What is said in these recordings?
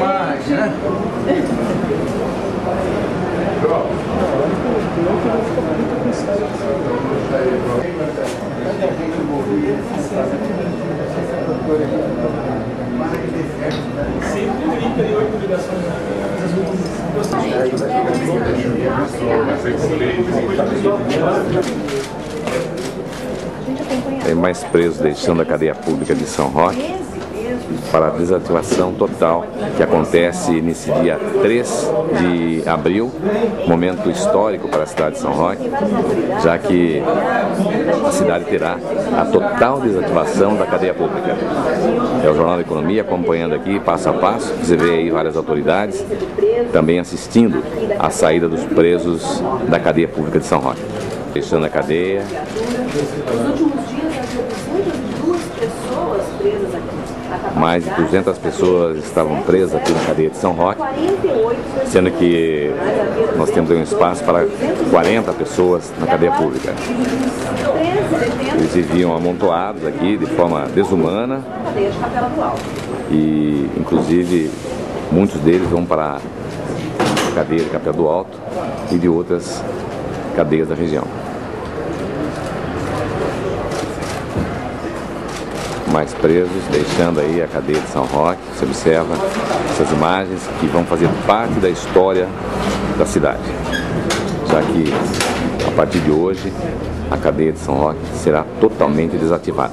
né? Tem mais presos deixando a cadeia pública de São Roque para a desativação total que acontece nesse dia 3 de abril, momento histórico para a cidade de São Roque, já que a cidade terá a total desativação da cadeia pública. É o Jornal da Economia acompanhando aqui passo a passo, você vê aí várias autoridades também assistindo à saída dos presos da cadeia pública de São Roque. Fechando a cadeia. Nos últimos dias havia 202 pessoas presas aqui. Mais de 200 pessoas estavam presas aqui na cadeia de São Roque, 48 sendo que nós temos um espaço para 40 pessoas na cadeia pública. 13 detentos Eles viviam amontoados aqui de forma desumana Capela e, inclusive, muitos deles vão para a cadeia de Capel do Alto e de outras cadeias da região. Mais presos, deixando aí a cadeia de São Roque. Você observa essas imagens que vão fazer parte da história da cidade. Já que, a partir de hoje, a cadeia de São Roque será totalmente desativada.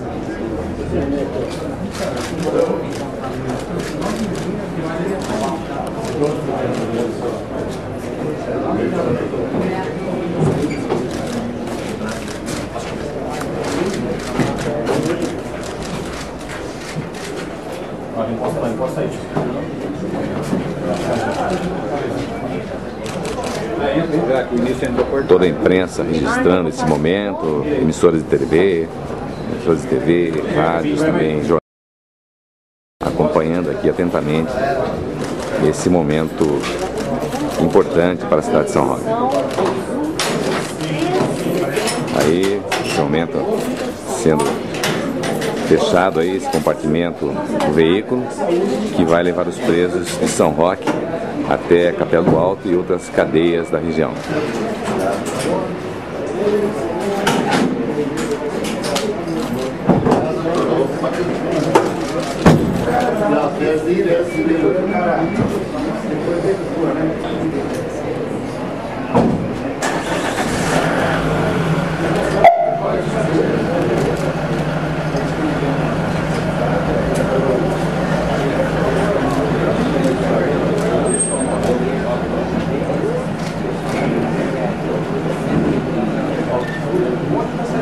Toda a imprensa registrando esse momento, emissoras de TV, emissoras de TV, rádios também, jornais, acompanhando aqui atentamente esse momento importante para a cidade de São Roque. Aí, esse momento sendo fechado aí esse compartimento do veículo que vai levar os presos de São Roque até Capela do Alto e outras cadeias da região. Não, Gracias.